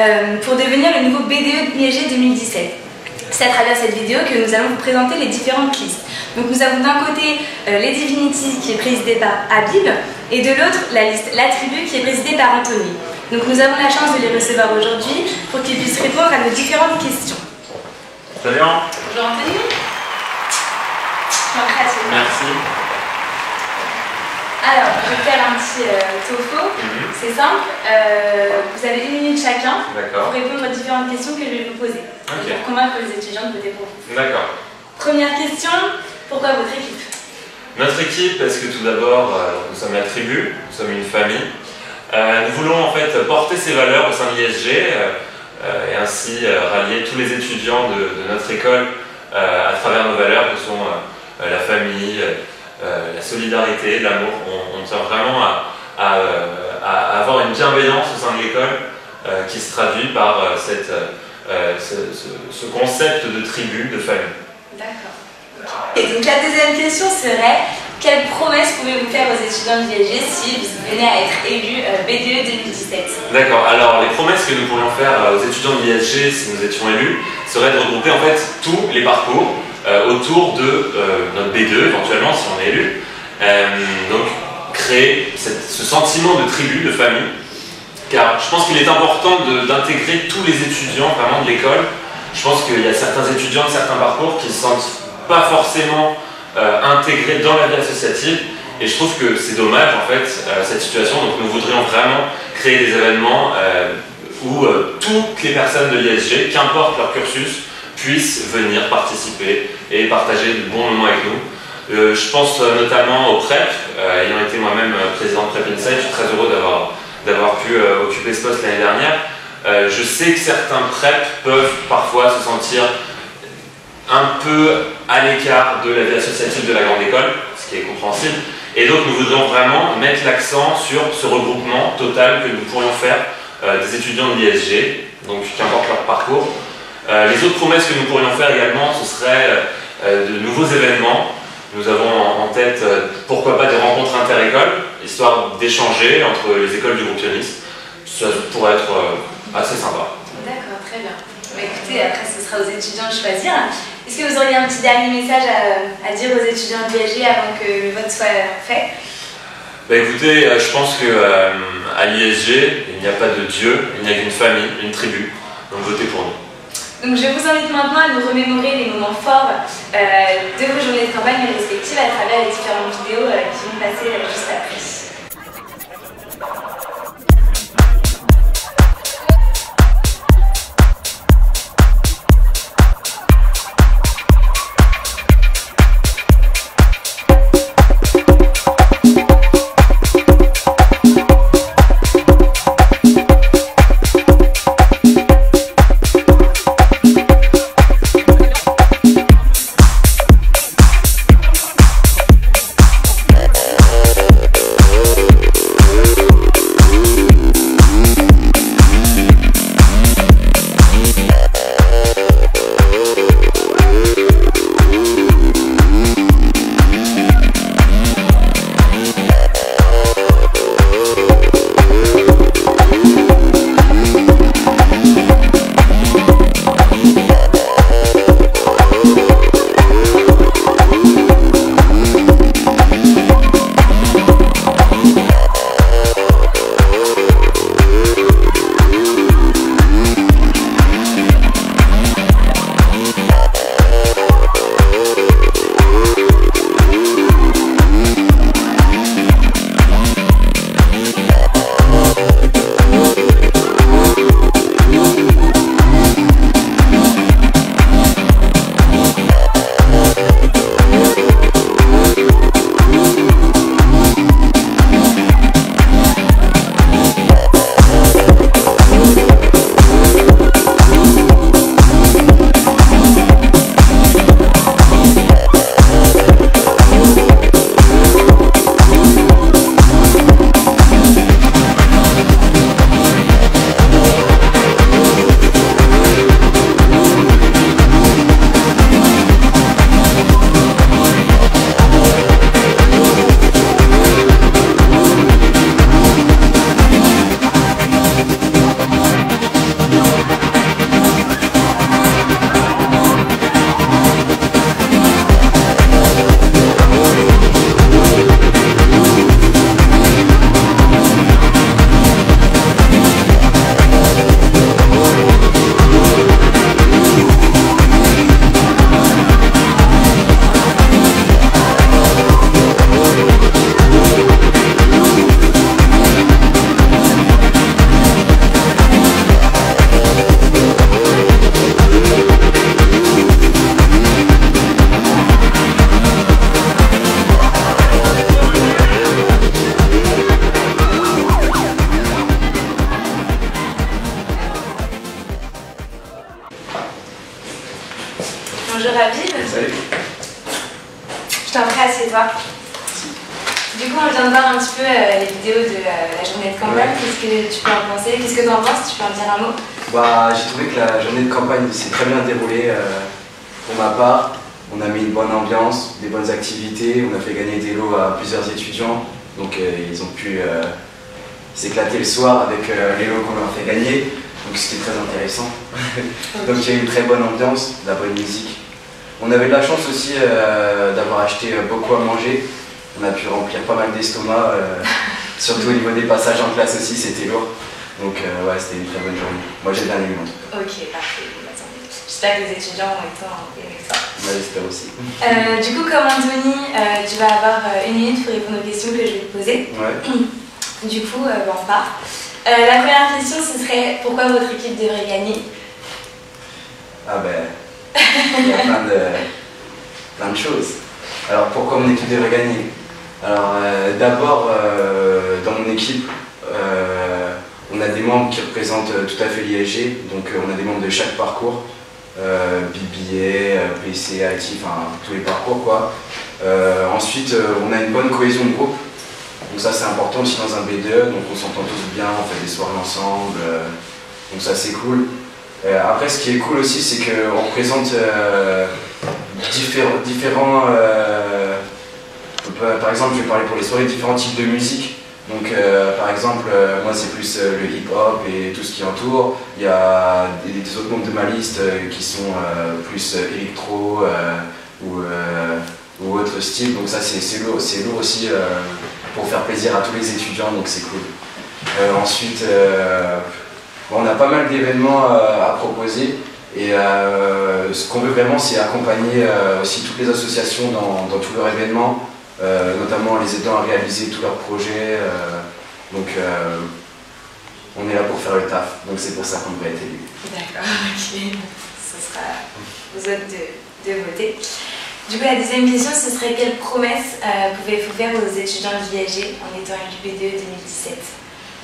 euh, pour devenir le nouveau BDE IEG 2017. C'est à travers cette vidéo que nous allons vous présenter les différentes listes. Donc nous avons d'un côté euh, les Divinities qui est présidée par Habib et de l'autre la liste La Tribu qui est présidée par Anthony. Donc nous avons la chance de les recevoir aujourd'hui pour qu'ils puissent répondre à nos différentes questions. Très bien. Bonjour Anthony. Merci. Alors, je vais faire un petit euh, topo. Mhm. C'est simple. Euh, vous avez une minute chacun pour répondre aux différentes questions que je vais vous poser. Ok. Pour convaincre les étudiants de voter pour vous. D'accord. Première question, pourquoi votre équipe? Notre équipe, parce que tout d'abord, euh, nous sommes la tribu, nous sommes une famille. Euh, nous voulons en fait porter ces valeurs au sein de l'ISG et ainsi rallier tous les étudiants de, de notre école à travers nos valeurs que sont la famille, euh, la solidarité, l'amour. On, on tient vraiment à, à, euh, à avoir une bienveillance au sein de l'école euh, qui se traduit par cette, ce, ce- ce concept de tribu, de famille. D'accord. Et donc la deuxième question serait quelle promesse pouvez-vous faire aux étudiants de l'IEG si vous venez à être élu BDE 2017 D'accord, alors les promesses que nous pourrions faire aux étudiants de l'ISG si nous étions élus serait de regrouper en fait tous les parcours autour de euh, notre B2 éventuellement si on est élu. Euh, donc créer ce sentiment de tribu, de famille, car je pense qu'il est important d'intégrer tous les étudiants vraiment de l'école. Je pense qu'il y a certains étudiants de certains parcours qui ne se sentent pas forcément euh, intégrés dans la vie associative. Et je trouve que c'est dommage en fait euh, cette situation. Donc nous voudrions vraiment créer des événements euh, où euh, toutes les personnes de l'ISG, qu'importe leur cursus, puissent venir participer et partager de bons moments avec nous. Euh, je pense euh, notamment au PrEP, euh, ayant été moi-même président de PrEP Insight, je suis très heureux d'avoir, pu occuper ce poste l'année dernière. Je sais que certains PrEP peuvent parfois se sentir un peu à l'écart de la vie associative de la grande école, ce qui est compréhensible. Et donc nous voudrions vraiment mettre l'accent sur ce regroupement total que nous pourrions faire des étudiants de l'ISG, donc qu'importe leur parcours. Euh, les autres promesses que nous pourrions faire également, ce serait euh, de nouveaux événements. Nous avons en, tête, euh, pourquoi pas, des rencontres inter-écoles, histoire d'échanger entre les écoles du groupe Ionis. Ça pourrait être euh, assez sympa. D'accord, très bien. Bah, écoutez, après ce sera aux étudiants de choisir. Est-ce que vous auriez un petit dernier message à, à dire aux étudiants de l'IEG avant que le vote soit fait? Bah écoutez, euh, je pense que euh, à l'ISG, il n'y a pas de Dieu, il n'y a qu'une famille, une tribu. Donc votez pour nous. Donc je vous invite maintenant à nous remémorer les moments forts euh, de vos journées de campagne respectives à travers les différentes vidéos euh, qui vont passer euh, juste après. Du coup, on vient de voir un petit peu euh, les vidéos de euh, la journée de campagne. Ouais. Qu'est-ce que tu peux en penser? Qu'est-ce que tu en penses? Tu peux en dire un mot? Bah, j'ai trouvé que la journée de campagne s'est très bien déroulée. euh, pour ma part, on a mis une bonne ambiance, des bonnes activités, on a fait gagner des lots à plusieurs étudiants. Donc ils ont pu s'éclater le soir avec les lots qu'on leur a fait gagner. Donc c'était très intéressant. Donc il y a eu une très bonne ambiance, de la bonne musique. On avait de la chance aussi euh, d'avoir acheté euh, beaucoup à manger. On a pu remplir pas mal d'estomac, euh, surtout au niveau des passages en classe aussi, c'était lourd. Donc euh, ouais, c'était une très bonne journée. Moi j'ai bien aimé en tout cas. Ok, parfait. Bah. J'espère que les étudiants ont été aimé ça. Moi j'espère aussi. Du coup, comme Anthony, tu vas avoir une minute pour répondre aux questions que je vais te poser. Ouais. Du coup, bon, on part. La première question, ce serait pourquoi votre équipe devrait gagner? Ah ben, il y a plein de, plein de choses. Alors pourquoi mon équipe devrait gagner Alors euh, d'abord, euh, dans mon équipe, euh, on a des membres qui représentent tout à fait l'ISG, donc on a des membres de chaque parcours, BBA, PC, IT, enfin tous les parcours quoi. Ensuite, on a une bonne cohésion de groupe, donc ça c'est important aussi dans un B2, donc on s'entend tous bien, on fait des soirées ensemble, donc ça c'est cool. Euh, après, ce qui est cool aussi, c'est qu'on représente euh, différents. différents euh, par- exemple, je vais parler pour les soirées, différents types de musique. Donc, par exemple, moi, c'est plus le hip-hop et tout ce qui entoure. Il y a des, autres membres de ma liste qui sont plus électro ou, ou autre style. Donc, ça, c'est lourd, c'est lourd aussi pour faire plaisir à tous les étudiants, donc c'est cool. Ensuite, on a pas mal d'événements euh, à proposer et euh, ce qu'on veut vraiment c'est accompagner euh, aussi toutes les associations dans, tous leurs événements, notamment en les aidant à réaliser tous leurs projets. donc on est là pour faire le taf, donc c'est pour ça qu'on devrait être élu. D'accord, ok. Ce sera aux autres de, voter. Du coup, la deuxième question, ce serait quelle promesse pouvez-vous faire aux étudiants de en étant élu B2 2017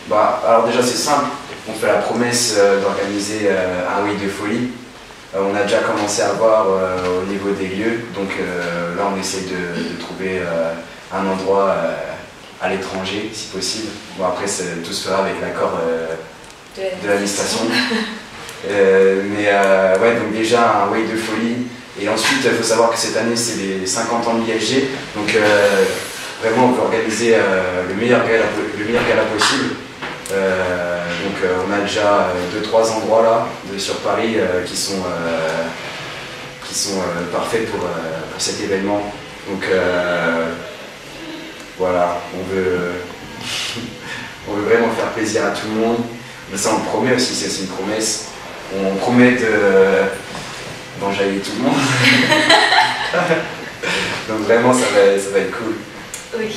Bah, alors déjà c'est simple, on fait la promesse euh, d'organiser euh, un week de folie. Euh, on a déjà commencé à voir au niveau des lieux, donc là on essaie de, de trouver un endroit à l'étranger si possible. Bon après tout se fera avec l'accord de l'administration. Euh, mais euh, ouais donc déjà un way de folie. Et ensuite il faut savoir que cette année c'est les 50 ans de l'ISG, donc euh, vraiment on veut organiser le, meilleur gala, le meilleur gala possible. Euh, donc euh, on a déjà 2-3 endroits là de- sur Paris euh, qui sont, euh, qui sont euh, parfaits pour, euh, pour cet événement. Donc euh, voilà, on veut, on veut vraiment faire plaisir à tout le monde. Mais ça on le promet aussi, c'est une promesse. On promet de d'enjailler tout le monde. Donc vraiment ça va, ça va être cool. Ok.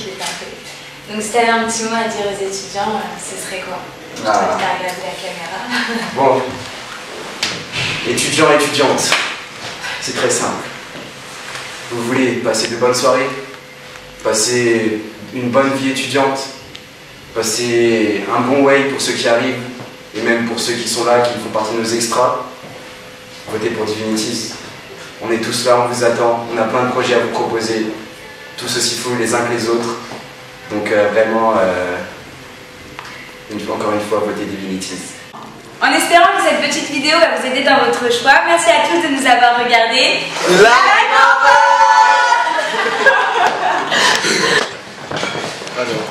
Donc, si tu avais un petit mot à dire aux étudiants, euh, ce serait quoi? Ah. t'invite à regarder la caméra. Bon, étudiants, étudiantes, c'est très simple. Vous voulez passer de bonnes soirées, passer une bonne vie étudiante, passer un bon way pour ceux qui arrivent, et même pour ceux qui sont là, qui font partie de nos extras, votez pour Divinities. On est tous là, on vous attend, on a plein de projets à vous proposer, tous aussi fous les uns que les autres. Donc euh, vraiment, euh, une fois, encore une fois, votez Divinities. En espérant que cette petite vidéo va vous aider dans votre choix, merci à tous de nous avoir regardés. La Alors.